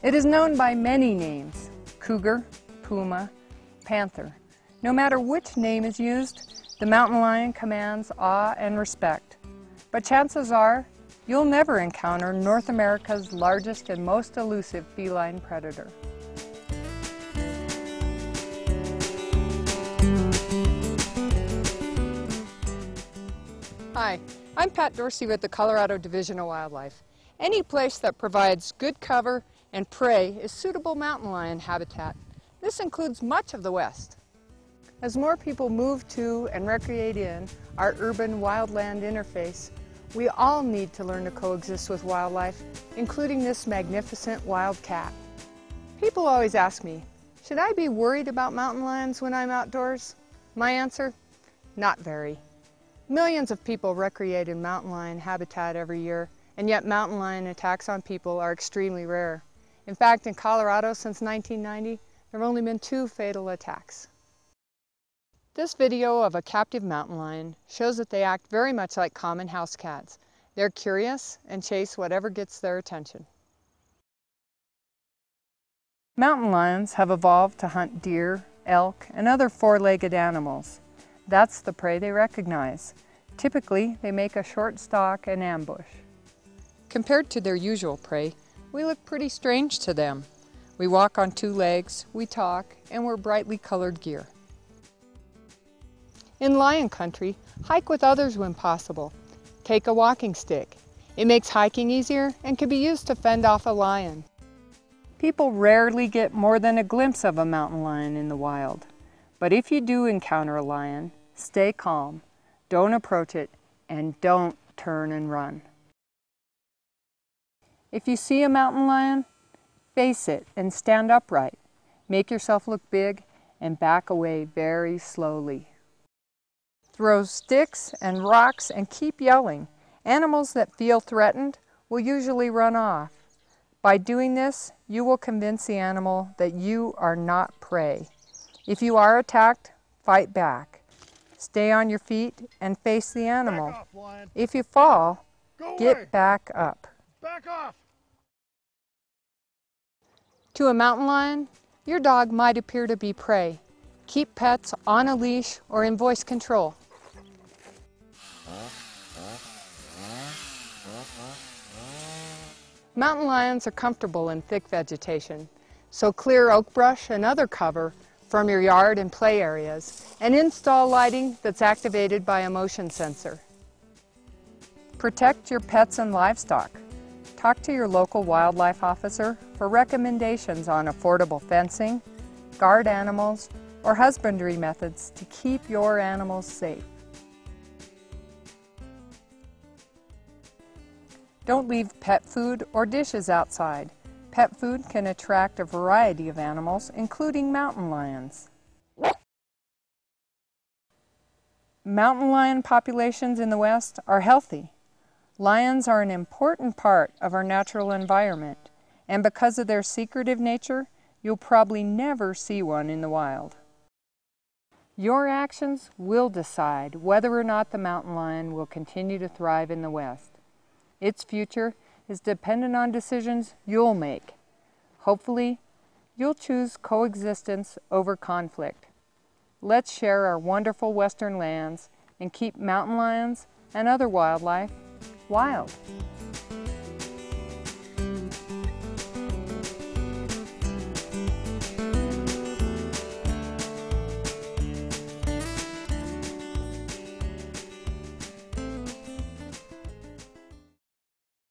It is known by many names, cougar, puma, panther. No matter which name is used, the mountain lion commands awe and respect. But chances are, you'll never encounter North America's largest and most elusive feline predator. Hi, I'm Pat Dorsey with the Colorado Division of Wildlife. Any place that provides good cover and prey is suitable mountain lion habitat. This includes much of the West. As more people move to and recreate in our urban wildland interface, we all need to learn to coexist with wildlife, including this magnificent wild cat. People always ask me, should I be worried about mountain lions when I'm outdoors? My answer, not very. Millions of people recreate in mountain lion habitat every year, and yet mountain lion attacks on people are extremely rare. In fact, in Colorado since 1990, there have only been two fatal attacks. This video of a captive mountain lion shows that they act very much like common house cats. They're curious and chase whatever gets their attention. Mountain lions have evolved to hunt deer, elk, and other four-legged animals. That's the prey they recognize. Typically, they make a short stalk and ambush. Compared to their usual prey, we look pretty strange to them. We walk on two legs, we talk, and wear brightly colored gear. In lion country, hike with others when possible. Take a walking stick. It makes hiking easier and can be used to fend off a lion. People rarely get more than a glimpse of a mountain lion in the wild. But if you do encounter a lion, Stay calm, don't approach it, and don't turn and run. If you see a mountain lion, face it and stand upright. Make yourself look big and back away very slowly. Throw sticks and rocks and keep yelling. Animals that feel threatened will usually run off. By doing this, you will convince the animal that you are not prey. If you are attacked, fight back. Stay on your feet and face the animal. Off, if you fall, Go get away. back up. Back off. To a mountain lion, your dog might appear to be prey. Keep pets on a leash or in voice control. Mountain lions are comfortable in thick vegetation, so clear oak brush and other cover from your yard and play areas, and install lighting that's activated by a motion sensor. Protect your pets and livestock. Talk to your local wildlife officer for recommendations on affordable fencing, guard animals, or husbandry methods to keep your animals safe. Don't leave pet food or dishes outside. Pet food can attract a variety of animals, including mountain lions. Mountain lion populations in the West are healthy. Lions are an important part of our natural environment, and because of their secretive nature, you'll probably never see one in the wild. Your actions will decide whether or not the mountain lion will continue to thrive in the West. Its future is dependent on decisions you'll make. Hopefully, you'll choose coexistence over conflict. Let's share our wonderful western lands and keep mountain lions and other wildlife wild.